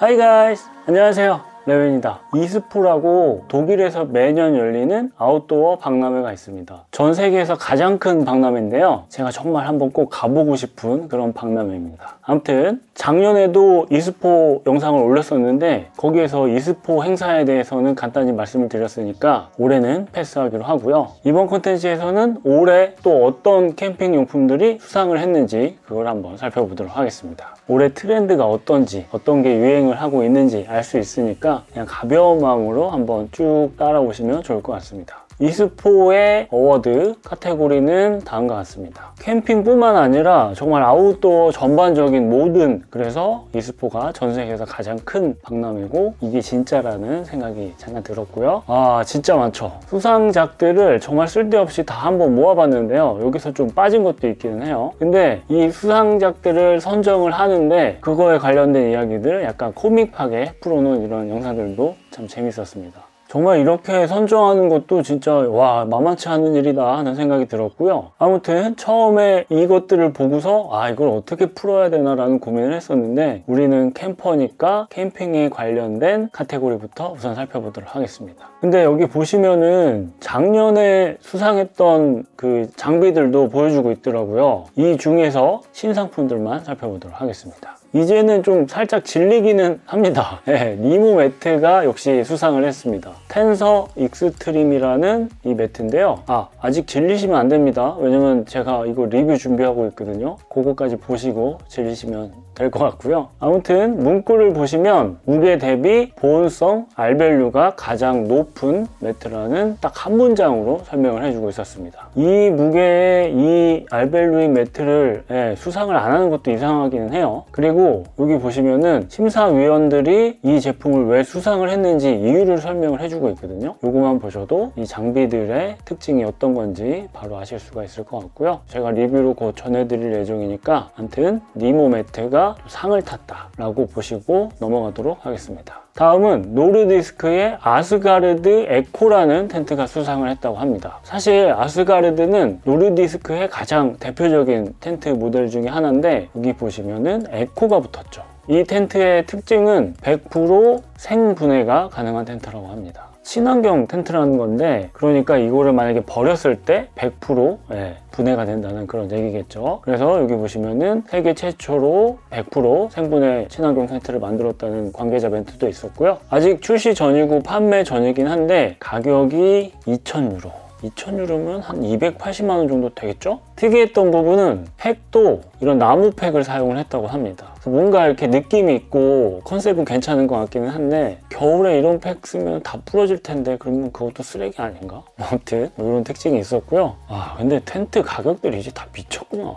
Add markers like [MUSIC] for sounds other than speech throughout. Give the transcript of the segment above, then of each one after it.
Hi guys 안녕하세요 램입니다. ISPO라고 독일에서 매년 열리는 아웃도어 박람회가 있습니다. 전 세계에서 가장 큰 박람회인데요. 제가 정말 한번 꼭 가보고 싶은 그런 박람회입니다. 아무튼 작년에도 ISPO 영상을 올렸었는데 거기에서 ISPO 행사에 대해서는 간단히 말씀을 드렸으니까 올해는 패스하기로 하고요. 이번 콘텐츠에서는 올해 또 어떤 캠핑 용품들이 수상을 했는지 그걸 한번 살펴보도록 하겠습니다. 올해 트렌드가 어떤지 어떤 게 유행을 하고 있는지 알 수 있으니까 그냥 가벼운 마음으로 한번 쭉 따라오시면 좋을 것 같습니다. ISPO의 어워드 카테고리는 다음과 같습니다. 캠핑뿐만 아니라 정말 아웃도어 전반적인 모든 그래서 이스포가 전 세계에서 가장 큰 박람회고 이게 진짜라는 생각이 잠깐 들었고요. 아 진짜 많죠. 수상작들을 정말 쓸데없이 다 한번 모아봤는데요. 여기서 좀 빠진 것도 있기는 해요. 근데 이 수상작들을 선정을 하는데 그거에 관련된 이야기들 약간 코믹하게 풀어놓은 이런 영상들도 참 재밌었습니다. 정말 이렇게 선정하는 것도 진짜 와 만만치 않은 일이다 하는 생각이 들었고요. 아무튼 처음에 이것들을 보고서 아 이걸 어떻게 풀어야 되나 라는 고민을 했었는데 우리는 캠퍼니까 캠핑에 관련된 카테고리부터 우선 살펴보도록 하겠습니다. 근데 여기 보시면은 작년에 수상했던 그 장비들도 보여주고 있더라고요. 이 중에서 신상품들만 살펴보도록 하겠습니다 이제는 좀 살짝 질리기는 합니다. 네, [LAUGHS] NEMO 매트가 역시 수상을 했습니다. Tensor Extreme이라는 이 매트인데요. 아, 아직 질리시면 안 됩니다. 왜냐면 제가 이거 리뷰 준비하고 있거든요. 그거까지 보시고 질리시면 될 것 같고요. 아무튼 문구를 보시면 무게 대비 보온성 R-value가 가장 높은 매트라는 딱 한 문장으로 설명을 해주고 있었습니다. 이 무게의 이 R-value인 매트를 예, 수상을 안 하는 것도 이상하기는 해요. 그리고 여기 보시면은 심사위원들이 이 제품을 왜 수상을 했는지 이유를 설명을 해주고 있거든요. 요거만 보셔도 이 장비들의 특징이 어떤 건지 바로 아실 수가 있을 것 같고요. 제가 리뷰로 곧 전해드릴 예정이니까 아무튼 NEMO 매트가 상을 탔다라고 보시고 넘어가도록 하겠습니다. 다음은 Nordisk의 Asgard Eco라는 텐트가 수상을 했다고 합니다. 사실 Asgard는 Nordisk의 가장 대표적인 텐트 모델 중에 하나인데 여기 보시면은 Eco가 붙었죠. 이 텐트의 특징은 100% 생분해가 가능한 텐트라고 합니다. 친환경 텐트라는 건데 그러니까 이거를 만약에 버렸을 때 100% 예, 분해가 된다는 그런 얘기겠죠 그래서 여기 보시면은 세계 최초로 100% 생분해 친환경 텐트를 만들었다는 관계자 멘트도 있었고요 아직 출시 전이고 판매 전이긴 한데 가격이 2,000유로 2,000유로면 한 280만 원 정도 되겠죠? 특이했던 부분은 팩도 이런 나무 팩을 사용을 했다고 합니다. 뭔가 이렇게 느낌이 있고 컨셉은 괜찮은 것 같기는 한데 겨울에 이런 팩 쓰면 다 부러질 텐데 그러면 그것도 쓰레기 아닌가? [LAUGHS] 아무튼 뭐 이런 특징이 있었고요. 아 근데 텐트 가격들이 이제 다 미쳤구나.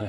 네.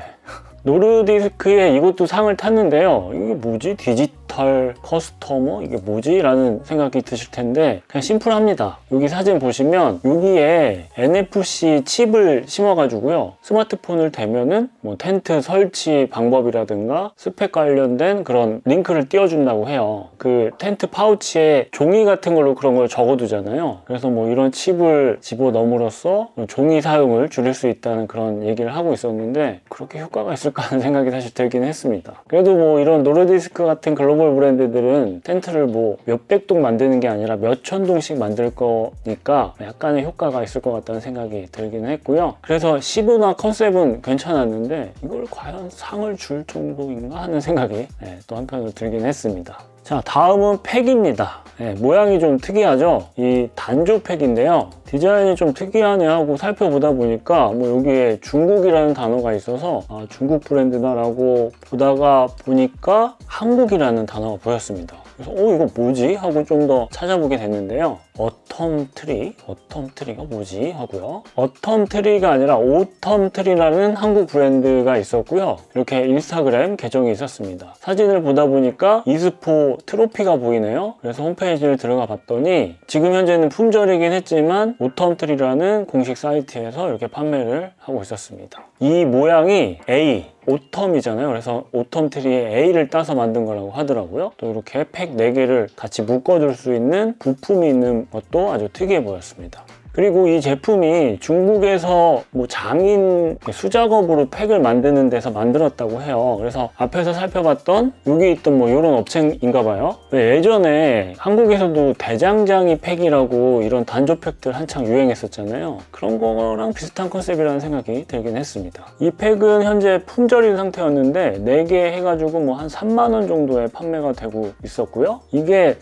Nordisk에 이것도 상을 탔는데요. 이게 뭐지? 디지털 customer? 이게 뭐지? 라는 생각이 드실 텐데 그냥 심플합니다. 여기 사진 보시면 여기에 NFC 칩을 심어가지고요. 스마트폰을 대면은 뭐 텐트 설치 방법이라든가 스펙 관련된 그런 링크를 띄워준다고 해요. 그 텐트 파우치에 종이 같은 걸로 그런 걸 적어두잖아요. 그래서 뭐 이런 칩을 집어넣음으로써 종이 사용을 줄일 수 있다는 그런 얘기를 하고 있었는데 그렇게 효과가 있을 않을까 하는 생각이 사실 들긴 했습니다. 그래도 뭐 이런 Nordisk 같은 글로벌 브랜드들은 텐트를 뭐 몇백 동 만드는 게 아니라 몇천 동씩 만들 거니까 약간의 효과가 있을 것 같다는 생각이 들긴 했고요. 그래서 시도나 컨셉은 괜찮았는데 이걸 과연 상을 줄 정도인가 하는 생각이 네, 또 한편으로 들긴 했습니다. 자 다음은 팩입니다. 네, 모양이 좀 특이하죠? 이 단조 팩인데요. 디자인이 좀 특이하네 하고 살펴보다 보니까 뭐 여기에 중국이라는 단어가 있어서 아, 중국 브랜드다 라고 보다가 보니까 한국이라는 단어가 보였습니다 그래서 어 이거 뭐지? 하고 좀 더 찾아보게 됐는데요. Autumn Tree Autumn Tree가 뭐지? 하고요. Autumn Tree가 아니라 Autumn Tree라는 한국 브랜드가 있었고요. 이렇게 인스타그램 계정이 있었습니다. 사진을 보다 보니까 ISPO 트로피가 보이네요. 그래서 홈페이지를 들어가 봤더니 지금 현재는 품절이긴 했지만 Autumn Tree라는 공식 사이트에서 이렇게 판매를 하고 있었습니다. 이 모양이 A 오텀이잖아요. 그래서 Autumn Tree에 A를 따서 만든 거라고 하더라고요. 또 이렇게 팩 4개를 같이 묶어줄 수 있는 부품이 있는 것도 아주 특이해 보였습니다. 그리고 이 제품이 중국에서 뭐 장인 수작업으로 팩을 만드는 데서 만들었다고 해요. 그래서 앞에서 살펴봤던 여기 있던 뭐 이런 업체인가 봐요. 예전에 한국에서도 대장장이 팩이라고 이런 단조 팩들 한창 유행했었잖아요. 그런 거랑 비슷한 컨셉이라는 생각이 들긴 했습니다. 이 팩은 현재 품절인 상태였는데 4개 해가지고 뭐 한 3만 원 정도에 판매가 되고 있었고요. 이게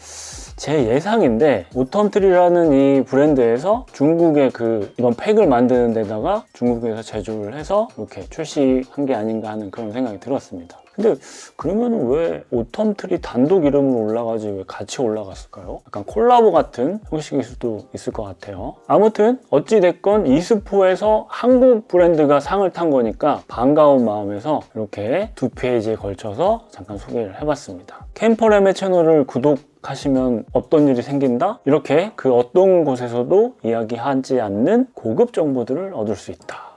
제 예상인데 Autumn Tree라는 이 브랜드에서 중국의 그 이번 팩을 만드는 데다가 중국에서 제조를 해서 이렇게 출시한 게 아닌가 하는 그런 생각이 들었습니다. 근데 그러면 왜 Autumn Tree 단독 이름으로 올라가지 왜 같이 올라갔을까요? 약간 콜라보 같은 형식일 수도 있을 것 같아요. 아무튼 어찌됐건 ISPO에서 한국 브랜드가 상을 탄 거니까 반가운 마음에서 이렇게 두 페이지에 걸쳐서 잠깐 소개를 해봤습니다. 캠퍼램의 채널을 구독 하시면 어떤 일이 생긴다? 이렇게 그 어떤 곳에서도 이야기하지 않는 고급 정보들을 얻을 수 있다.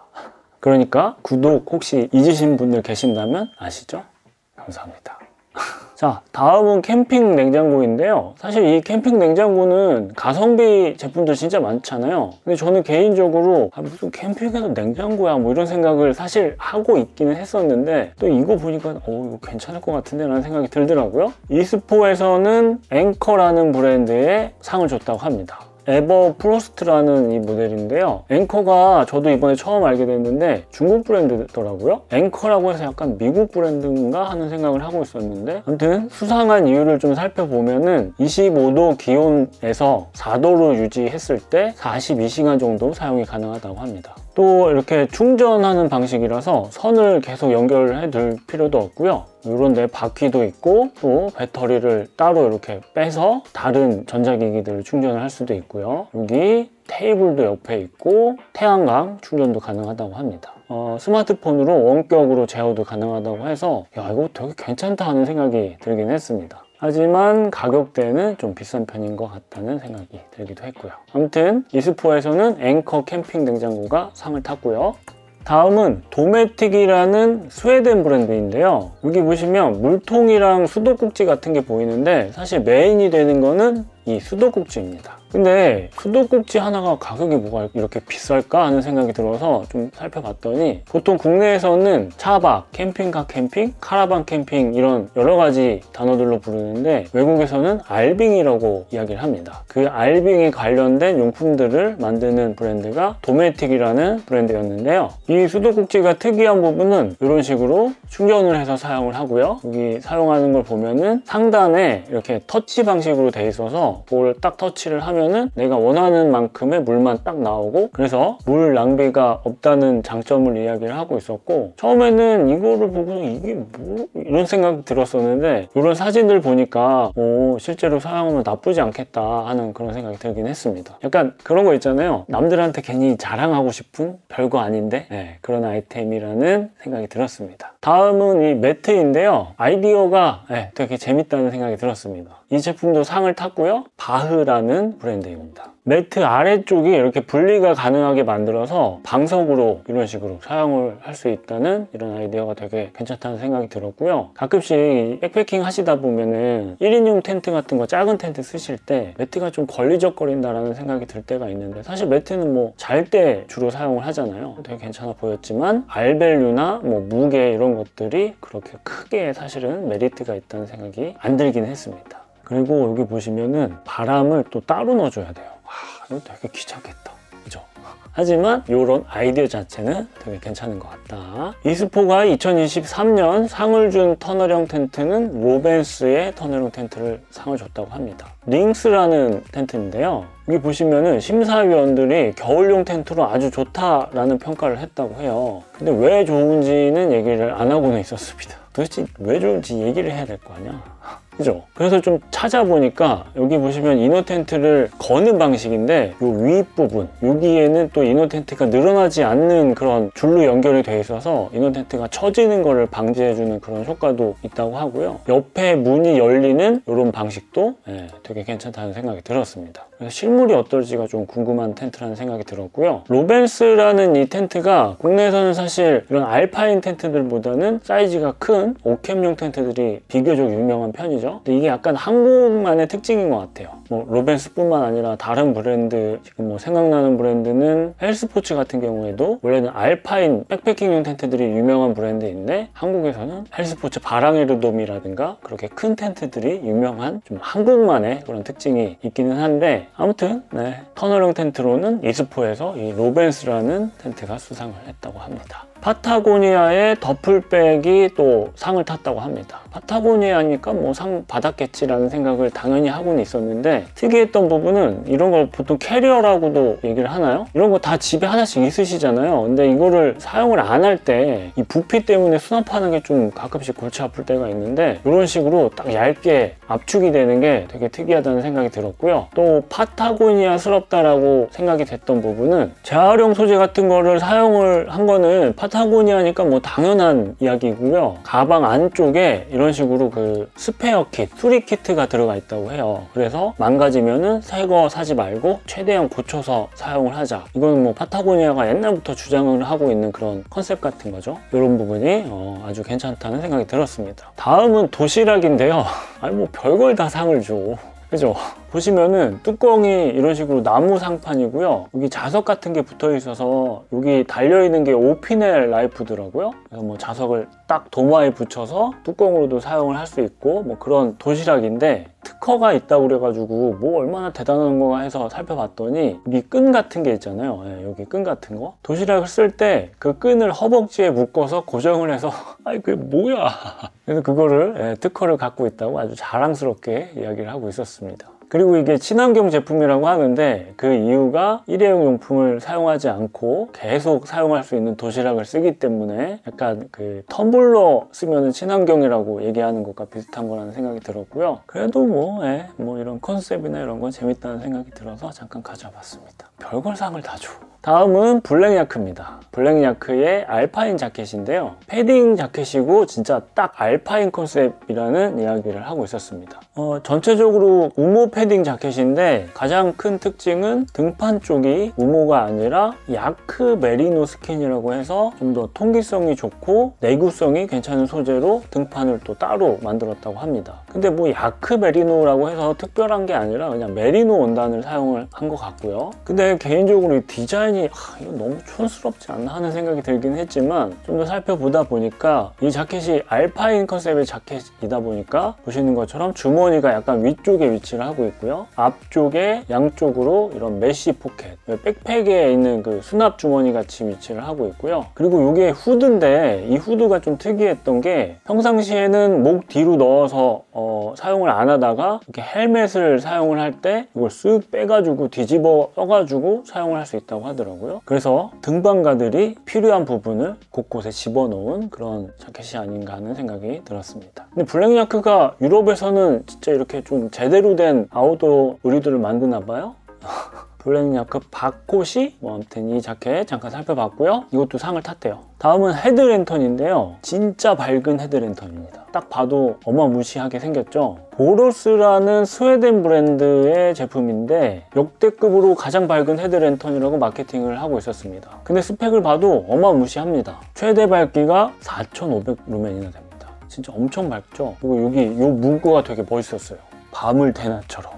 그러니까 구독 혹시 잊으신 분들 계신다면 아시죠? 감사합니다. [LAUGHS] 자, 다음은 캠핑 냉장고인데요. 사실 이 캠핑 냉장고는 가성비 제품들 진짜 많잖아요. 근데 저는 개인적으로 아, 무슨 캠핑에서 냉장고야 뭐 이런 생각을 사실 하고 있기는 했었는데 또 이거 보니까 어 이거 괜찮을 것 같은데 라는 생각이 들더라고요. 이스포에서는 앵커라는 브랜드에 상을 줬다고 합니다. EverFrost라는 이 모델인데요. 앵커가 저도 이번에 처음 알게 됐는데 중국 브랜드더라고요. Anker라고 해서 약간 미국 브랜드인가 하는 생각을 하고 있었는데 아무튼 수상한 이유를 좀 살펴보면은 25도 기온에서 4도로 유지했을 때 42시간 정도 사용이 가능하다고 합니다. 또 이렇게 충전하는 방식이라서 선을 계속 연결해 둘 필요도 없고요. 이런 데 바퀴도 있고 또 배터리를 따로 이렇게 빼서 다른 전자기기들을 충전을 할 수도 있고요. 여기 테이블도 옆에 있고 태양광 충전도 가능하다고 합니다. 어, 스마트폰으로 원격으로 제어도 가능하다고 해서 야 이거 되게 괜찮다 하는 생각이 들긴 했습니다. 하지만 가격대는 좀 비싼 편인 것 같다는 생각이 들기도 했고요. 아무튼 이스포에서는 앵커 캠핑 냉장고가 상을 탔고요. 다음은 도메틱이라는 스웨덴 브랜드인데요. 여기 보시면 물통이랑 수도꼭지 같은 게 보이는데 사실 메인이 되는 거는 이 수도꼭지입니다. 근데 수도꼭지 하나가 가격이 뭐가 이렇게 비쌀까 하는 생각이 들어서 좀 살펴봤더니 보통 국내에서는 차박, 캠핑카 캠핑, 카라반 캠핑 이런 여러 가지 단어들로 부르는데 외국에서는 알빙이라고 이야기를 합니다. 그 알빙에 관련된 용품들을 만드는 브랜드가 도메틱이라는 브랜드였는데요. 이 수도꼭지가 특이한 부분은 이런 식으로 충전을 해서 사용을 하고요. 여기 사용하는 걸 보면은 상단에 이렇게 터치 방식으로 돼 있어서 그걸 딱 터치를 하면 은 내가 원하는 만큼의 물만 딱 나오고 그래서 물 낭비가 없다는 장점을 이야기를 하고 있었고 처음에는 이거를 보고 이게 뭐 이런 생각이 들었었는데 이런 사진들 보니까 오 실제로 사용하면 나쁘지 않겠다 하는 그런 생각이 들긴 했습니다. 약간 그런 거 있잖아요. 남들한테 괜히 자랑하고 싶은 별거 아닌데? 네, 그런 아이템이라는 생각이 들었습니다. 다음은 이 매트인데요. 아이디어가 네, 되게 재밌다는 생각이 들었습니다 이 제품도 상을 탔고요. 바흐라는 브랜드입니다. 매트 아래쪽이 이렇게 분리가 가능하게 만들어서 방석으로 이런 식으로 사용을 할 수 있다는 이런 아이디어가 되게 괜찮다는 생각이 들었고요. 백패킹 백패킹 하시다 보면은 1인용 텐트 같은 거 작은 텐트 쓰실 때 매트가 좀 걸리적거린다라는 생각이 들 때가 있는데 사실 매트는 뭐 잘 때 주로 사용을 하잖아요. 되게 괜찮아 보였지만 알밸류나 뭐 무게 이런 것들이 그렇게 크게 사실은 메리트가 있다는 생각이 안 들긴 했습니다 그리고 여기 보시면은 바람을 또 따로 넣어줘야 돼요. 와 이거 되게 귀찮겠다. 그죠? 하지만 이런 아이디어 자체는 되게 괜찮은 것 같다. 이스포가 2023년 상을 준 터널형 텐트는 로벤스의 터널형 텐트를 상을 줬다고 합니다. 링스라는 텐트인데요. 여기 보시면은 심사위원들이 겨울용 텐트로 아주 좋다라는 평가를 했다고 해요. 근데 왜 좋은지는 얘기를 안 하고는 있었습니다. 도대체 왜 좋은지 얘기를 해야 될 거 아니야 그죠? 그래서 좀 찾아보니까 여기 보시면 inner 텐트를 거는 방식인데 이 윗부분 여기에는 또 inner 텐트가 늘어나지 않는 그런 줄로 연결이 돼 있어서 이너 텐트가 처지는 것을 방지해주는 그런 효과도 있다고 하고요 옆에 문이 열리는 이런 방식도 네, 되게 괜찮다는 생각이 들었습니다 실물이 어떨지가 좀 궁금한 텐트라는 생각이 들었고요. 로벤스라는 이 텐트가 국내에서는 사실 이런 알파인 텐트들보다는 사이즈가 큰 오캠용 텐트들이 비교적 유명한 편이죠. 근데 이게 약간 한국만의 특징인 것 같아요. 뭐 로벤스뿐만 아니라 다른 브랜드 지금 뭐 생각나는 브랜드는 헬스포츠 같은 경우에도 원래는 알파인 백패킹용 텐트들이 유명한 브랜드인데 한국에서는 헬스포츠 바랑에르돔이라든가 그렇게 큰 텐트들이 유명한 좀 한국만의 그런 특징이 있기는 한데 아무튼 네, 터널형 텐트로는 이스포에서 이 로벤스라는 텐트가 수상을 했다고 합니다. 파타고니아의 더플백이 또 상을 탔다고 합니다. 파타고니아니까 뭐 상 받았겠지라는 생각을 당연히 하고는 있었는데 특이했던 부분은 이런 걸 보통 캐리어라고도 얘기를 하나요? 이런 거 다 집에 하나씩 있으시잖아요. 근데 이거를 사용을 안 할 때 이 부피 때문에 수납하는 게 좀 가끔씩 골치 아플 때가 있는데 이런 식으로 딱 얇게 압축이 되는 게 되게 특이하다는 생각이 들었고요. 또 파타고니아스럽다라고 생각이 됐던 부분은 재활용 소재 같은 거를 사용을 한 거는 파타고니아니까 뭐 당연한 이야기고요. 가방 안쪽에 이런 식으로 그 스페어 킷, 수리 키트가 들어가 있다고 해요. 그래서 망가지면은 새 거 사지 말고 최대한 고쳐서 사용을 하자. 이거는 뭐 파타고니아가 옛날부터 주장을 하고 있는 그런 컨셉 같은 거죠. 이런 부분이 어, 아주 괜찮다는 생각이 들었습니다. 다음은 도시락인데요. [LAUGHS] 아니 뭐 별걸 다 상을 줘. 그죠? 보시면은 뚜껑이 이런 식으로 나무 상판이고요. 여기 자석 같은 게 붙어 있어서 여기 달려 있는 게 오피넬 라이프더라고요. 그래서 뭐 자석을 딱 도마에 붙여서 뚜껑으로도 사용을 할 수 있고 뭐 그런 도시락인데 특허가 있다고 그래가지고 뭐 얼마나 대단한 거가 해서 살펴봤더니 여기 끈 같은 게 있잖아요. 예, 여기 끈 같은 거. 도시락을 쓸 때 그 끈을 허벅지에 묶어서 고정을 해서 [LAUGHS] 아이 그게 뭐야. [LAUGHS] 그래서 그거를 예, 특허를 갖고 있다고 아주 자랑스럽게 이야기를 하고 있었습니다. 그리고 이게 친환경 제품이라고 하는데 그 이유가 일회용 용품을 사용하지 않고 계속 사용할 수 있는 도시락을 쓰기 때문에 약간 그 텀블러 쓰면 친환경이라고 얘기하는 것과 비슷한 거라는 생각이 들었고요. 그래도 뭐, 예, 뭐 이런 컨셉이나 이런 건 재밌다는 생각이 들어서 잠깐 가져봤습니다. 별걸 상을 다 줘. 다음은 블랙야크입니다. 블랙야크의 알파인 자켓인데요. 패딩 자켓이고 진짜 딱 알파인 컨셉이라는 이야기를 하고 있었습니다. 어, 전체적으로 우모 패딩 자켓인데 가장 큰 특징은 등판 쪽이 우모가 아니라 야크 메리노 스킨이라고 해서 좀 더 통기성이 좋고 내구성이 괜찮은 소재로 등판을 또 따로 만들었다고 합니다. 근데 뭐 야크 메리노라고 해서 특별한 게 아니라 그냥 메리노 원단을 사용을 한 것 같고요. 근데 개인적으로 이 디자인 이 아, 이거 너무 촌스럽지 않나 하는 생각이 들긴 했지만 좀 더 살펴보다 보니까 이 자켓이 알파인 컨셉의 자켓이다 보니까 보시는 것처럼 주머니가 약간 위쪽에 위치를 하고 있고요. 앞쪽에 양쪽으로 이런 메쉬 포켓, 백팩에 있는 그 수납 주머니 같이 위치를 하고 있고요. 그리고 이게 후드인데 이 후드가 좀 특이했던 게 평상시에는 목 뒤로 넣어서 어, 사용을 안 하다가 이렇게 헬멧을 사용을 할 때 이걸 쓱 빼가지고 뒤집어 써가지고 사용을 할 수 있다고 하더라고요. 그래서 등반가들이 필요한 부분을 곳곳에 집어넣은 그런 자켓이 아닌가 하는 생각이 들었습니다. 근데 블랙야크가 유럽에서는 진짜 이렇게 좀 제대로 된 아웃도어 의류들을 만드나 봐요. [LAUGHS] 블랙 야크 바코시 뭐 아무튼 이 자켓 잠깐 살펴봤고요. 이것도 상을 탔대요. 다음은 헤드랜턴인데요. 진짜 밝은 헤드랜턴입니다. 딱 봐도 어마무시하게 생겼죠. 보로스라는 스웨덴 브랜드의 제품인데 역대급으로 가장 밝은 헤드랜턴이라고 마케팅을 하고 있었습니다. 근데 스펙을 봐도 어마무시합니다. 최대 밝기가 4,500 루멘이나 됩니다. 진짜 엄청 밝죠? 그리고 여기 이 문구가 되게 멋있었어요. 밤을 대낮처럼.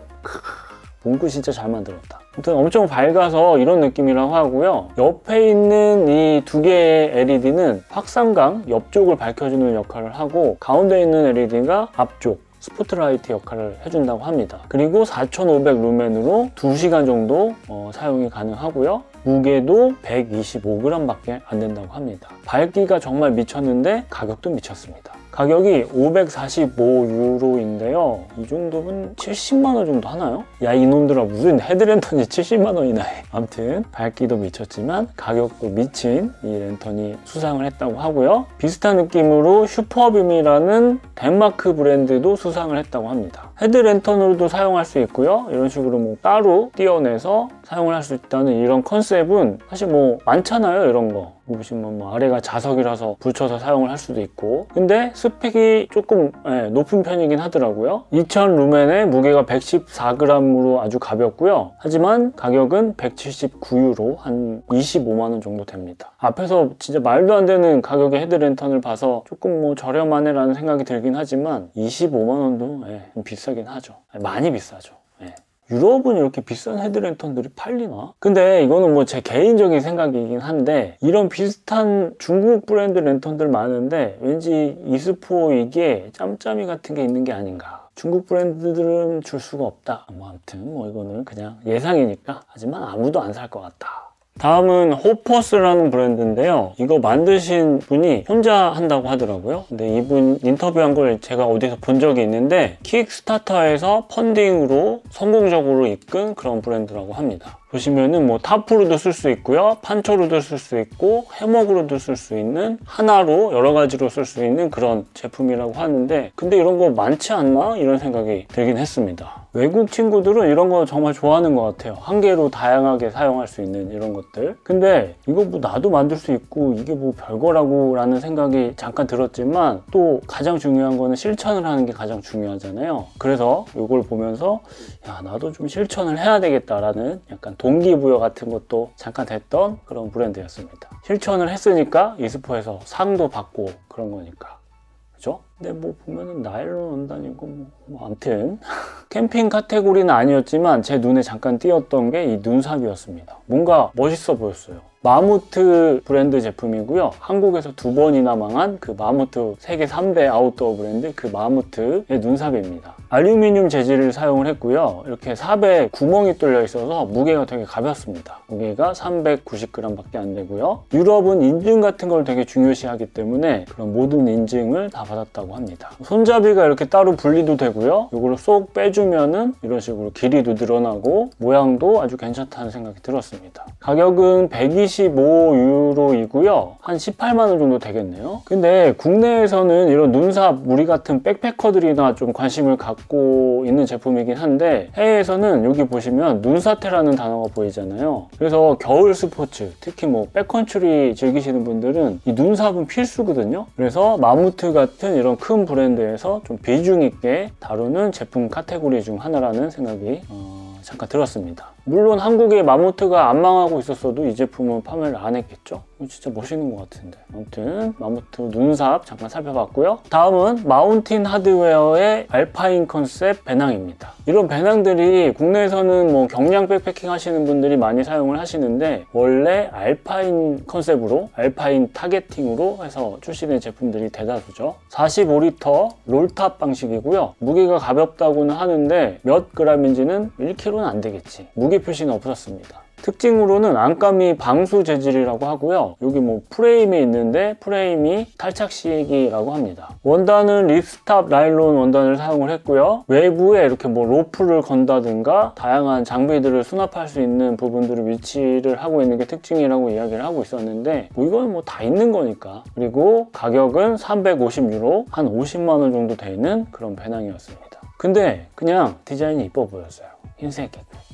문구 진짜 잘 만들었다. 아무튼 엄청 밝아서 이런 느낌이라고 하고요. 옆에 있는 이 두 개의 LED는 확산광 옆쪽을 밝혀주는 역할을 하고 가운데 있는 LED가 앞쪽 스포트라이트 역할을 해준다고 합니다. 그리고 4,500 루멘으로 2시간 정도 어, 사용이 가능하고요. 무게도 125g밖에 안 된다고 합니다. 밝기가 정말 미쳤는데 가격도 미쳤습니다. 가격이 545유로인데요. 이 정도면 70만원 정도 하나요? 야 이놈들아 무슨 헤드랜턴이 70만원이나 해. 아무튼 밝기도 미쳤지만 가격도 미친 이 랜턴이 수상을 했다고 하고요. 비슷한 느낌으로 슈퍼빔이라는 덴마크 브랜드도 수상을 했다고 합니다. 헤드랜턴으로도 사용할 수 있고요. 이런 식으로 뭐 따로 띄어내서 사용을 할 수 있다는 이런 컨셉은 사실 뭐 많잖아요. 이런 거. 보시면 뭐 아래가 자석이라서 붙여서 사용을 할 수도 있고 근데 스펙이 조금 예, 높은 편이긴 하더라고요 2000 루멘에 무게가 114g으로 아주 가볍고요 하지만 가격은 179유로 한 25만원 정도 됩니다 앞에서 진짜 말도 안 되는 가격의 헤드랜턴을 봐서 조금 뭐 저렴하네 라는 생각이 들긴 하지만 25만원도 예, 좀 비싸긴 하죠. 많이 비싸죠. 예. 유럽은 이렇게 비싼 헤드랜턴들이 팔리나? 근데 이거는 뭐 제 개인적인 생각이긴 한데 이런 비슷한 중국 브랜드 랜턴들 많은데 왠지 이스포 이게 짬짬이 같은 게 있는 게 아닌가. 중국 브랜드들은 줄 수가 없다. 뭐 아무튼 뭐 이거는 그냥 예상이니까. 하지만 아무도 안 살 것 같다 다음은 호퍼스라는 브랜드인데요. 이거 만드신 분이 혼자 한다고 하더라고요. 근데 이분 인터뷰한 걸 제가 어디서 본 적이 있는데 킥스타터에서 펀딩으로 성공적으로 이끈 그런 브랜드라고 합니다. 보시면은 뭐 타프로도 쓸 수 있고요. 판초로도 쓸 수 있고 해먹으로도 쓸 수 있는 하나로 여러 가지로 쓸 수 있는 그런 제품이라고 하는데 근데 이런 거 많지 않나? 이런 생각이 들긴 했습니다. 외국 친구들은 이런 거 정말 좋아하는 것 같아요. 한 개로 다양하게 사용할 수 있는 이런 것들. 근데 이거 뭐 나도 만들 수 있고 이게 뭐 별거라고 라는 생각이 잠깐 들었지만 또 가장 중요한 거는 실천을 하는 게 가장 중요하잖아요. 그래서 이걸 보면서 야 나도 좀 실천을 해야 되겠다라는 약간 동기부여 같은 것도 잠깐 됐던 그런 브랜드였습니다. 실천을 했으니까 이스포에서 상도 받고 그런 거니까. 그죠? 근데 뭐 보면은 나일론 원단이고 뭐, 뭐 아무튼 [LAUGHS] 캠핑 카테고리는 아니었지만 제 눈에 잠깐 띄었던 게 이 눈삽이었습니다. 뭔가 멋있어 보였어요. 마무트 브랜드 제품이고요. 한국에서 두 번이나 망한 그 마무트 세계 3대 아웃도어 브랜드 그 마무트의 눈삽입니다. 알루미늄 재질을 사용을 했고요. 이렇게 삽에 구멍이 뚫려 있어서 무게가 되게 가볍습니다. 무게가 390g 밖에 안 되고요. 유럽은 인증 같은 걸 되게 중요시하기 때문에 그런 모든 인증을 다 받았다고 합니다. 손잡이가 이렇게 따로 분리도 되고요. 이걸 쏙 빼주면은 이런 식으로 길이도 늘어나고 모양도 아주 괜찮다는 생각이 들었습니다. 가격은 125유로이고요. 한 18만 원 정도 되겠네요. 근데 국내에서는 이런 눈삽 우리 같은 백패커들이나 좀 관심을 갖고 있는 제품이긴 한데 해외에서는 여기 보시면 눈사태라는 단어가 보이잖아요. 그래서 겨울 스포츠, 특히 뭐 backcountry 즐기시는 분들은 이 눈삽은 필수거든요. 그래서 마무트 같은 이런 큰 브랜드에서 좀 비중 있게 다루는 제품 카테고리 중 하나라는 생각이 어, 잠깐 들었습니다. 물론 한국에 마무트가 안 망하고 있었어도 이 제품은 판매를 안 했겠죠? 진짜 멋있는 것 같은데. 아무튼 마무트 눈삽 잠깐 살펴봤고요. 다음은 마운틴 하드웨어의 알파인 컨셉 배낭입니다. 이런 배낭들이 국내에서는 뭐 경량 백패킹 하시는 분들이 많이 사용을 하시는데 원래 알파인 컨셉으로 알파인 targeting으로 해서 출시된 제품들이 대다수죠. 45리터 roll-top 방식이고요. 무게가 가볍다고는 하는데 몇 그램인지는 1kg는 안 되겠지. 무게 표시는 없었습니다. 특징으로는 안감이 방수 재질이라고 하고요. 여기 뭐 프레임이 있는데 프레임이 탈착식이라고 합니다. 원단은 ripstop 나일론 원단을 사용을 했고요. 외부에 이렇게 뭐 로프를 건다든가 다양한 장비들을 수납할 수 있는 부분들을 위치를 하고 있는 게 특징이라고 이야기를 하고 있었는데 뭐 이건 뭐 다 있는 거니까. 그리고 가격은 350유로 한 50만 원 정도 되는 그런 배낭이었습니다. 근데 그냥 디자인이 이뻐 보였어요. 흰색이고.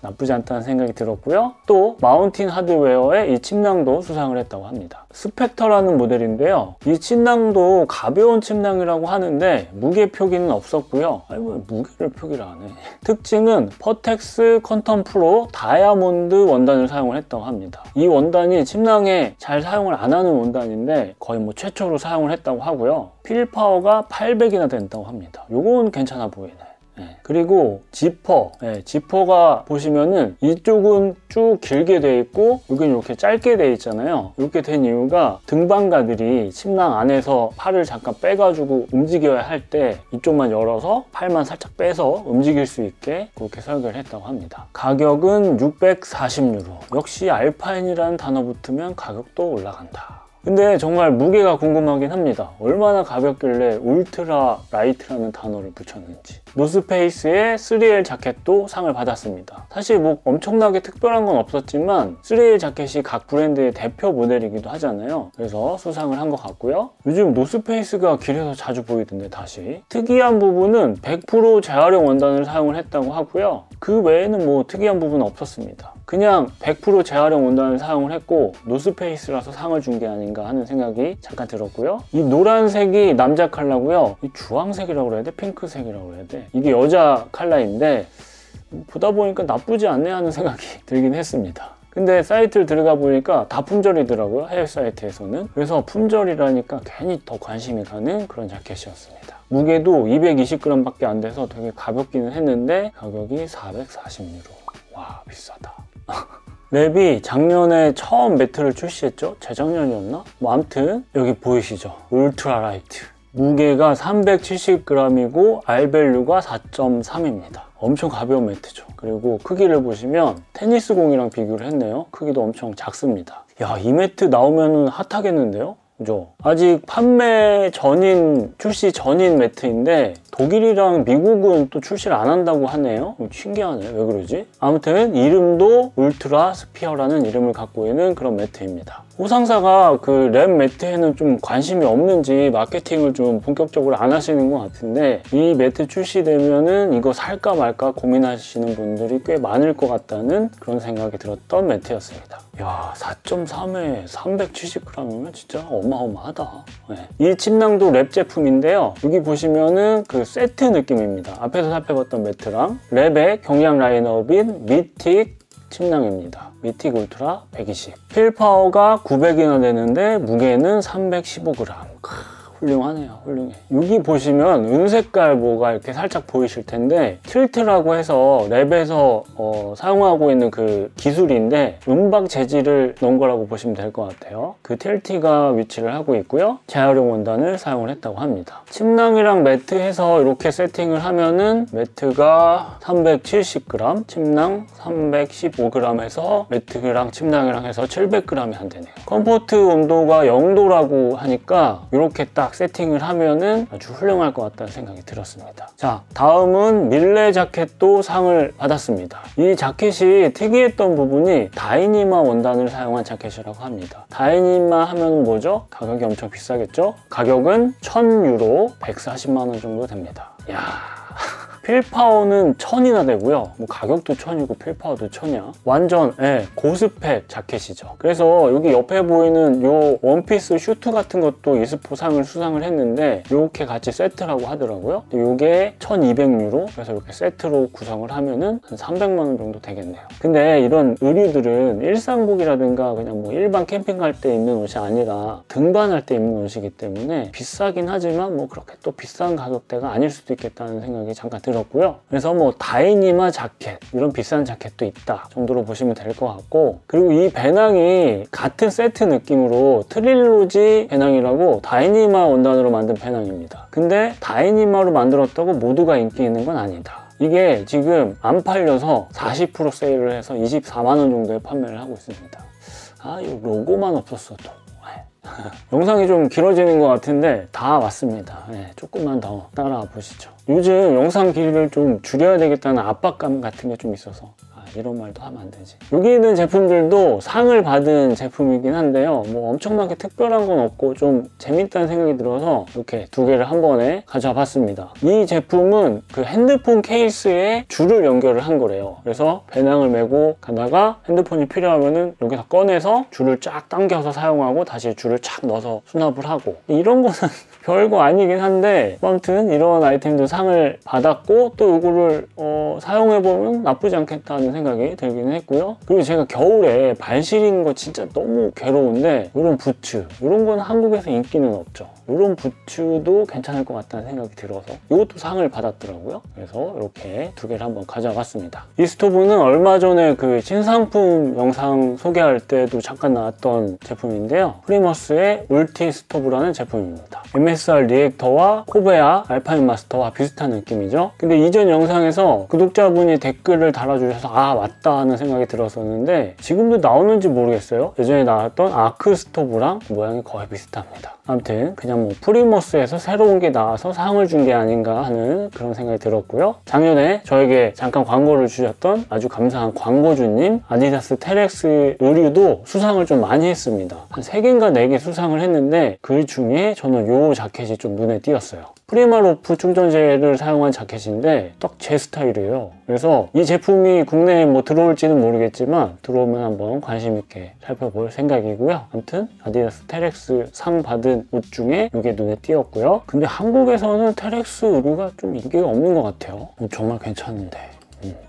나쁘지 않다는 생각이 들었고요. 또 마운틴 하드웨어의 이 침낭도 수상을 했다고 합니다. Spectre라는 모델인데요. 이 침낭도 가벼운 침낭이라고 하는데 무게 표기는 없었고요. 아니 뭐 무게를 표기를 안 해. [LAUGHS] 특징은 Pertex Quantum Pro Diamond 원단을 사용을 했다고 합니다. 이 원단이 침낭에 잘 사용을 안 하는 원단인데 거의 뭐 최초로 사용을 했다고 하고요. fill power가 800이나 된다고 합니다. 요건 괜찮아 보이네. 네. 그리고 지퍼, 네, 지퍼가 보시면은 이쪽은 쭉 길게 돼 있고 여기는 이렇게 짧게 돼 있잖아요. 이렇게 된 이유가 등반가들이 침낭 안에서 팔을 잠깐 빼가지고 움직여야 할 때 이쪽만 열어서 팔만 살짝 빼서 움직일 수 있게 그렇게 설계를 했다고 합니다. 가격은 640유로. 역시 알파인이라는 단어 붙으면 가격도 올라간다. 근데 정말 무게가 궁금하긴 합니다. 얼마나 가볍길래 ultra light라는 단어를 붙였는지. 노스페이스의 3L 자켓도 상을 받았습니다. 사실 뭐 엄청나게 특별한 건 없었지만 3L 자켓이 각 브랜드의 대표 모델이기도 하잖아요. 그래서 수상을 한 것 같고요. 요즘 노스페이스가 길에서 자주 보이던데 다시. 특이한 부분은 100% 재활용 원단을 사용을 했다고 하고요. 그 외에는 뭐 특이한 부분은 없었습니다. 그냥 100% 재활용 원단을 사용을 했고 노스페이스라서 상을 준 게 아닌가 하는 생각이 잠깐 들었고요. 이 노란색이 남자 컬러고요. 이 주황색이라고 그래야 돼? 핑크색이라고 그래야 돼? 이게 여자 컬러인데 보다 보니까 나쁘지 않네 하는 생각이 [LAUGHS] 들긴 했습니다. 근데 사이트를 들어가 보니까 다 품절이더라고요. 해외 사이트에서는. 그래서 품절이라니까 괜히 더 관심이 가는 그런 자켓이었습니다. 무게도 220g밖에 안 돼서 되게 가볍기는 했는데 가격이 440유로. 와 비싸다. Rab이 작년에 처음 매트를 출시했죠? 재작년이었나? 뭐 아무튼 여기 보이시죠? ultra light. 무게가 370g이고 R밸류가 4.3입니다. 엄청 가벼운 매트죠. 그리고 크기를 보시면 테니스 공이랑 비교를 했네요. 크기도 엄청 작습니다. 야, 이 매트 나오면 핫하겠는데요? 그죠? 아직 판매 전인, 출시 전인 매트인데 독일이랑 미국은 또 출시를 안 한다고 하네요. 신기하네. 왜 그러지? 아무튼 이름도 Ultrasphere라는 이름을 갖고 있는 그런 매트입니다. 호상사가 그 Rab 매트에는 좀 관심이 없는지 마케팅을 좀 본격적으로 안 하시는 것 같은데 이 매트 출시되면은 이거 살까 말까 고민하시는 분들이 꽤 많을 것 같다는 그런 생각이 들었던 매트였습니다. 야 4.3에 370g이면 진짜 어마어마하다. 네. 이 침낭도 Rab 제품인데요. 여기 보시면은 그 세트 느낌입니다. 앞에서 살펴봤던 매트랑 Rab의 경량 라인업인 Mythic 침낭입니다. Mythic Ultra 120. fill power가 900이나 되는데 무게는 315g. 훌륭하네요 훌륭해. 여기 보시면 은색깔 뭐가 이렇게 살짝 보이실 텐데 TILT라고 해서 Rab에서 어, 사용하고 있는 그 기술인데 은박 재질을 넣은 거라고 보시면 될 것 같아요. 그 TILT가 위치를 하고 있고요. 재활용 원단을 사용을 했다고 합니다. 침낭이랑 매트 해서 이렇게 세팅을 하면은 매트가 370g 침낭 315g 해서 매트랑 침낭이랑 해서 700g이 안 되네요. comfort 온도가 0도라고 하니까 이렇게 딱딱 세팅을 하면은 아주 훌륭할 것 같다는 생각이 들었습니다. 자, 다음은 밀레 자켓도 상을 받았습니다. 이 자켓이 특이했던 부분이 Dyneema 원단을 사용한 자켓이라고 합니다. Dyneema 하면 뭐죠? 가격이 엄청 비싸겠죠? 가격은 1000유로 140만 원 정도 됩니다. 야 [LAUGHS] fill power는 천이나 되고요. 뭐 가격도 천이고 fill power도 천이야. 완전 예, 고스펙 자켓이죠. 그래서 여기 옆에 보이는 요 원피스 슈트 같은 것도 ISPO상을 수상을 했는데 이렇게 같이 세트라고 하더라고요. 이게 1200유로 그래서 이렇게 세트로 구성을 하면은 한 300만 원 정도 되겠네요. 근데 이런 의류들은 일상복이라든가 그냥 뭐 일반 캠핑 갈 때 입는 옷이 아니라 등반할 때 입는 옷이기 때문에 비싸긴 하지만 뭐 그렇게 또 비싼 가격대가 아닐 수도 있겠다는 생각이 잠깐 들어 들었고요. 그래서 뭐 다이니마 자켓 이런 비싼 자켓도 있다 정도로 보시면 될 것 같고 그리고 이 배낭이 같은 세트 느낌으로 트릴로지 배낭이라고 다이니마 원단으로 만든 배낭입니다. 근데 다이니마로 만들었다고 모두가 인기 있는 건 아니다. 이게 지금 안 팔려서 40% 세일을 해서 24만 원 정도에 판매를 하고 있습니다. 아, 이 로고만 없었어도 [LAUGHS] 영상이 좀 길어지는 것 같은데 다 왔습니다. 네, 조금만 더 따라와 보시죠. 요즘 영상 길이를 좀 줄여야 되겠다는 압박감 같은 게 좀 있어서 이런 말도 하면 안 되지. 여기 있는 제품들도 상을 받은 제품이긴 한데요. 뭐 엄청나게 특별한 건 없고 좀 재밌다는 생각이 들어서 이렇게 두 개를 한 번에 가져와 봤습니다. 이 제품은 그 핸드폰 케이스에 줄을 연결을 한 거래요. 그래서 배낭을 메고 가다가 핸드폰이 필요하면은 여기서 꺼내서 줄을 쫙 당겨서 사용하고 다시 줄을 착 넣어서 수납을 하고. 이런 거는 [LAUGHS] 별거 아니긴 한데 아무튼 이런 아이템도 상을 받았고 또 이거를 어, 사용해보면 나쁘지 않겠다는 생각이 들긴 했고요. 그리고 제가 겨울에 발 시린 거 진짜 너무 괴로운데 이런 부츠 이런 건 한국에서 인기는 없죠. 이런 부츠도 괜찮을 것 같다는 생각이 들어서 이것도 상을 받았더라고요. 그래서 이렇게 두 개를 한번 가져왔습니다. 이 스토브는 얼마 전에 그 신상품 영상 소개할 때도 잠깐 나왔던 제품인데요. Primus의 Ulti 스토브라는 제품입니다. MSR Reactor와 코베아 알파인 마스터와 비슷한 느낌이죠. 근데 이전 영상에서 구독자분이 댓글을 달아주셔서 아 맞다 하는 생각이 들었었는데 지금도 나오는지 모르겠어요. 예전에 나왔던 아크 스토브랑 모양이 거의 비슷합니다. 아무튼 그냥 뭐 Primus에서 새로운 게 나와서 상을 준 게 아닌가 하는 그런 생각이 들었고요. 작년에 저에게 잠깐 광고를 주셨던 아주 감사한 광고주님 아디다스 Terrex 의류도 수상을 좀 많이 했습니다. 한 3개인가 4개 수상을 했는데 그 중에 저는 요 자켓이 좀 눈에 띄었어요 PrimaLoft 충전재를 사용한 자켓인데 딱 제 스타일이에요. 그래서 이 제품이 국내에 뭐 들어올지는 모르겠지만 들어오면 한번 관심 있게 살펴볼 생각이고요. 아무튼 아디다스 Terrex 상 받은 옷 중에 이게 눈에 띄었고요. 근데 한국에서는 Terrex 의류가 좀 인기가 없는 것 같아요. 어, 정말 괜찮은데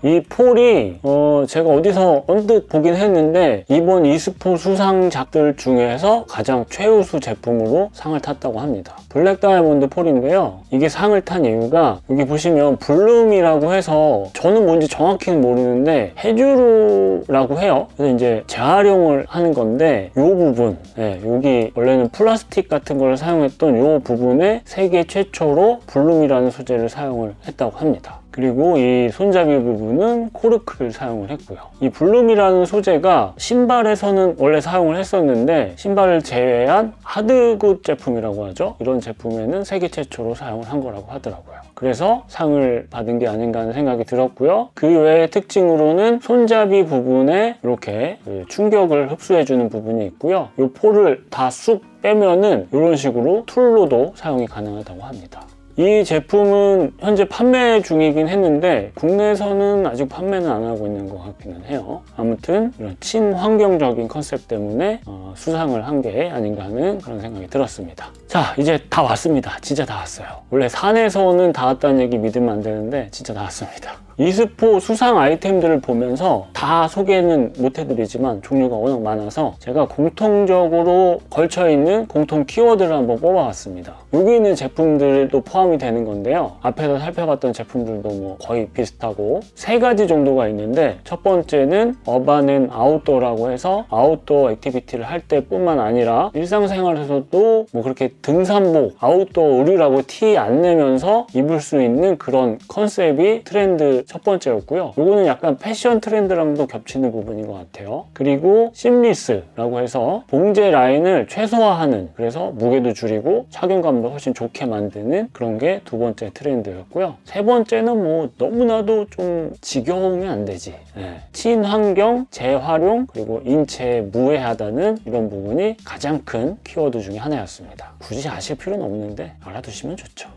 이 pole이 어 제가 어디서 언뜻 보긴 했는데 이번 이스포 수상작들 중에서 가장 최우수 제품으로 상을 탔다고 합니다. 블랙 다이아몬드 pole인데요. 이게 상을 탄 이유가 여기 보시면 블룸이라고 해서 저는 뭔지 정확히는 모르는데 해조류라고 해요. 그래서 이제 재활용을 하는 건데 이 부분, 네, 여기 원래는 플라스틱 같은 걸 사용했던 이 부분에 세계 최초로 블룸이라는 소재를 사용을 했다고 합니다. 그리고 이 손잡이 부분은 코르크를 사용을 했고요. 이 블룸이라는 소재가 신발에서는 원래 사용을 했었는데 신발을 제외한 hard good 제품이라고 하죠. 이런 제품에는 세계 최초로 사용을 한 거라고 하더라고요. 그래서 상을 받은 게 아닌가 하는 생각이 들었고요. 그 외의 특징으로는 손잡이 부분에 이렇게 그 충격을 흡수해주는 부분이 있고요. 이 폴을 다쑥 빼면은 이런 식으로 툴로도 사용이 가능하다고 합니다. 이 제품은 현재 판매 중이긴 했는데 국내에서는 아직 판매는 안 하고 있는 것 같기는 해요. 아무튼 이런 친환경적인 컨셉 때문에 어, 수상을 한 게 아닌가 하는 그런 생각이 들었습니다. 자 이제 다 왔습니다. 진짜 다 왔어요. 원래 산에서는 다 왔다는 얘기 믿으면 안 되는데 진짜 다 왔습니다. 이스포 수상 아이템들을 보면서 다 소개는 못 해드리지만 종류가 워낙 많아서 제가 공통적으로 걸쳐있는 공통 키워드를 한번 뽑아봤습니다. 여기 있는 제품들도 포함이 되는 건데요. 앞에서 살펴봤던 제품들도 뭐 거의 비슷하고 세 가지 정도가 있는데 첫 번째는 urban and outdoor라고 해서 아웃도어 액티비티를 할 때뿐만 아니라 일상생활에서도 뭐 그렇게 등산복, 아웃도어 의류라고 티 안 내면서 입을 수 있는 그런 컨셉이 트렌드 첫 번째였고요. 이거는 약간 패션 트렌드랑도 겹치는 부분인 것 같아요. 그리고 seamless라고 해서 봉제 라인을 최소화하는 그래서 무게도 줄이고 착용감도 훨씬 좋게 만드는 그런 게 두 번째 트렌드였고요. 세 번째는 뭐 너무나도 좀 지겨우면 안 되지. 네. 친환경, 재활용, 그리고 인체에 무해하다는 이런 부분이 가장 큰 키워드 중에 하나였습니다. 굳이 아실 필요는 없는데 알아두시면 좋죠.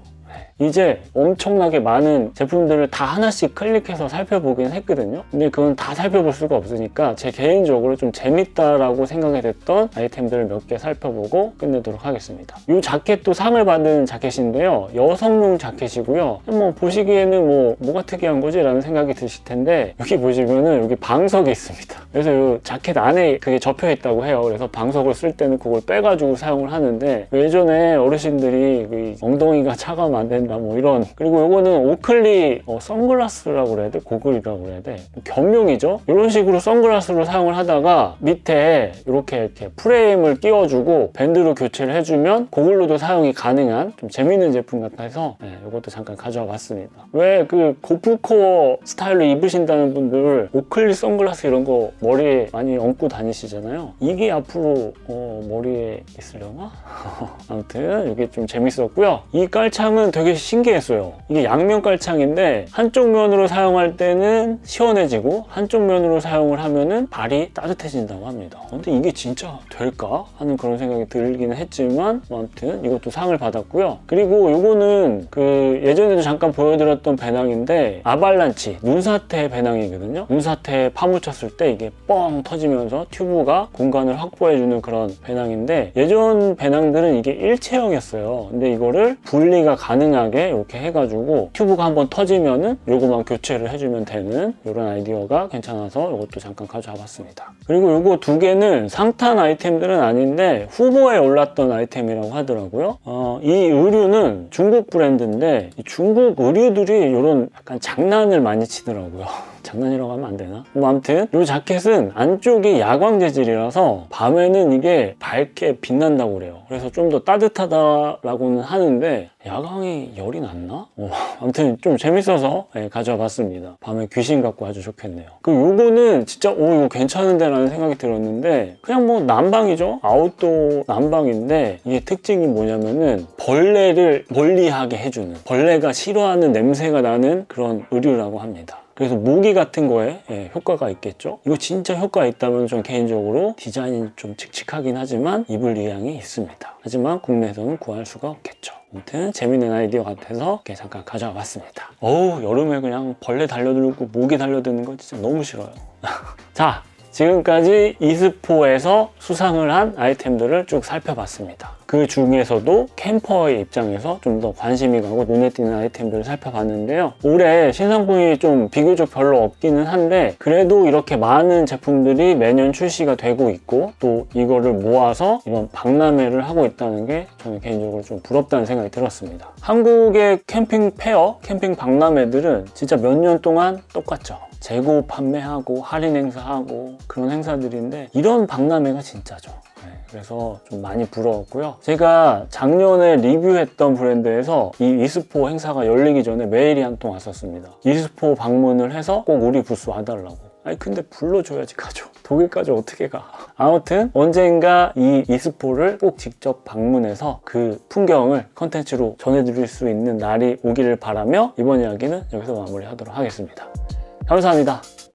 이제 엄청나게 많은 제품들을 다 하나씩 클릭해서 살펴보긴 했거든요. 근데 그건 다 살펴볼 수가 없으니까 제 개인적으로 좀 재밌다라고 생각이 됐던 아이템들을 몇 개 살펴보고 끝내도록 하겠습니다. 이 자켓도 상을 받은 자켓인데요. 여성용 자켓이고요. 뭐 보시기에는 뭐 뭐가 특이한 거지? 라는 생각이 드실 텐데 여기 보시면은 여기 방석이 있습니다. 그래서 이 자켓 안에 그게 접혀 있다고 해요. 그래서 방석을 쓸 때는 그걸 빼가지고 사용을 하는데 예전에 어르신들이 그 엉덩이가 차가우면 안 된다 뭐 이런 그리고 이거는 오클리 어, 선글라스라고 그래야 돼? 고글이라고 그래야 돼? 겸용이죠? 이런 식으로 선글라스로 사용을 하다가 밑에 이렇게 이렇게 프레임을 끼워주고 밴드로 교체를 해주면 고글로도 사용이 가능한 좀 재밌는 제품 같아서 네, 이것도 잠깐 가져와 봤습니다. 왜 그 고프코어 스타일로 입으신다는 분들 오클리 선글라스 이런 거 머리에 많이 얹고 다니시잖아요. 이게 앞으로 어, 머리에 있으려나? [LAUGHS] 아무튼 이게 좀 재밌었고요. 이 깔창은 되게 신기했어요. 이게 양면 깔창인데 한쪽 면으로 사용할 때는 시원해지고 한쪽 면으로 사용을 하면은 발이 따뜻해진다고 합니다. 근데 이게 진짜 될까 하는 그런 생각이 들기는 했지만 뭐 아무튼 이것도 상을 받았고요. 그리고 이거는 그 예전에도 잠깐 보여드렸던 배낭인데 아발란치 눈사태 배낭이거든요. 눈사태 파묻혔을 때 이게 뻥 터지면서 튜브가 공간을 확보해주는 그런 배낭인데 예전 배낭들은 이게 일체형이었어요. 근데 이거를 분리가 가능 하게 이렇게 해가지고 튜브가 한번 터지면은 요거만 교체를 해주면 되는 이런 아이디어가 괜찮아서 이것도 잠깐 가져와 봤습니다. 그리고 요거 두 개는 상탄 아이템들은 아닌데 후보에 올랐던 아이템이라고 하더라고요. 어, 이 의류는 중국 브랜드인데 중국 의류들이 이런 약간 장난을 많이 치더라고요. [LAUGHS] 장난이라고 하면 안 되나? 뭐 아무튼 이 자켓은 안쪽이 야광 재질이라서 밤에는 이게 밝게 빛난다고 그래요. 그래서 좀 더 따뜻하다라고는 하는데 야광이 열이 났나? 어, 아무튼 좀 재밌어서 네, 가져와 봤습니다. 밤에 귀신 같고 아주 좋겠네요. 그 요거는 진짜 오 이거 괜찮은데 라는 생각이 들었는데 그냥 뭐 난방이죠? 아웃도어 난방인데 이게 특징이 뭐냐면은 벌레를 멀리하게 해주는 벌레가 싫어하는 냄새가 나는 그런 의류라고 합니다. 그래서 모기 같은 거에 예, 효과가 있겠죠. 이거 진짜 효과가 있다면 전 개인적으로 디자인이 좀 칙칙하긴 하지만 입을 의향이 있습니다. 하지만 국내에서는 구할 수가 없겠죠. 아무튼 재밌는 아이디어 같아서 이렇게 잠깐 가져와 봤습니다. 어우 여름에 그냥 벌레 달려들고 모기 달려드는 거 진짜 너무 싫어요. [LAUGHS] 자 지금까지 이스포에서 수상을 한 아이템들을 쭉 살펴봤습니다. 그 중에서도 캠퍼의 입장에서 좀 더 관심이 가고 눈에 띄는 아이템들을 살펴봤는데요. 올해 신상품이 좀 비교적 별로 없기는 한데 그래도 이렇게 많은 제품들이 매년 출시가 되고 있고 또 이거를 모아서 이런 박람회를 하고 있다는 게 저는 개인적으로 좀 부럽다는 생각이 들었습니다. 한국의 캠핑 페어, 캠핑 박람회들은 진짜 몇 년 동안 똑같죠. 재고 판매하고 할인 행사하고 그런 행사들인데 이런 박람회가 진짜죠. 네, 그래서 좀 많이 부러웠고요. 제가 작년에 리뷰했던 브랜드에서 이 이스포 행사가 열리기 전에 메일이 한 통 왔었습니다. 이스포 방문을 해서 꼭 우리 부스 와달라고. 아니 근데 불러줘야지 가죠. [LAUGHS] 독일까지 어떻게 가? 아무튼 언젠가 이 이스포를 꼭 직접 방문해서 그 풍경을 컨텐츠로 전해드릴 수 있는 날이 오기를 바라며 이번 이야기는 여기서 마무리하도록 하겠습니다. 감사합니다.